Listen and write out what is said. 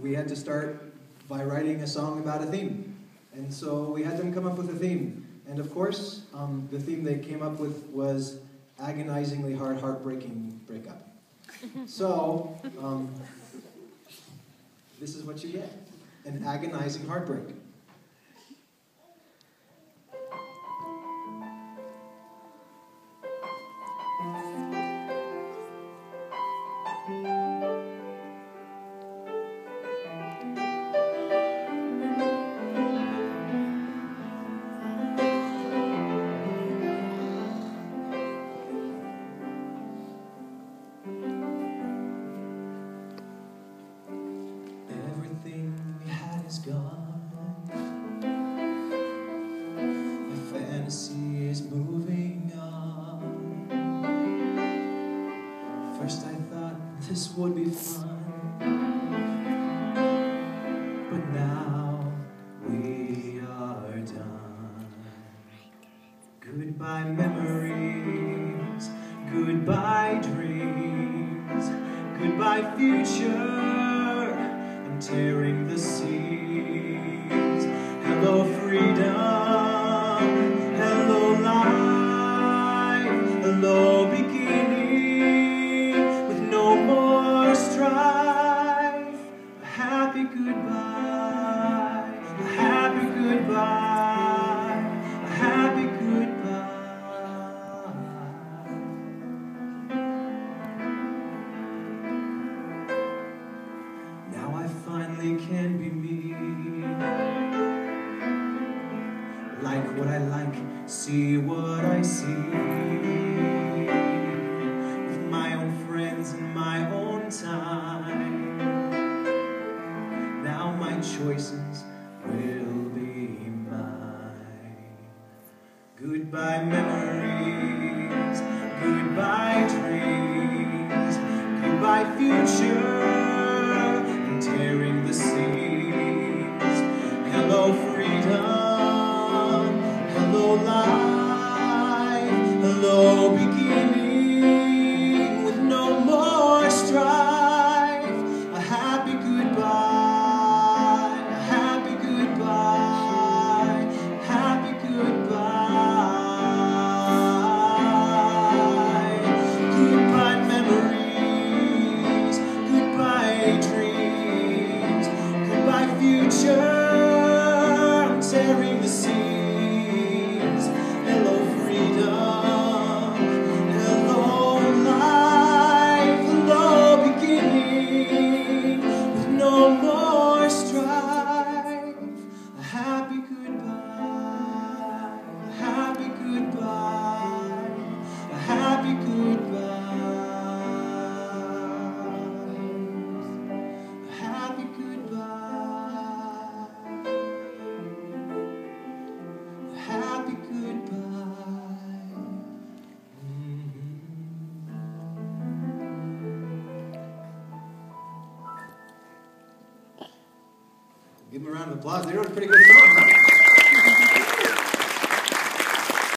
we had to start by writing a song about a theme. And so we had them come up with a theme. And of course, um, the theme they came up with was agonizingly hard, heartbreaking breakup. So, um, this is what you get an agonizing heartbreak. First I thought this would be fun. But now we are done. Goodbye memories, goodbye dreams, goodbye future. I'm tearing the Can be me. Like what I like, see what I see. With my own friends and my own time. Now my choices will be mine. Goodbye memories, hello beginning happy Give them a round of applause. They wrote a pretty good song.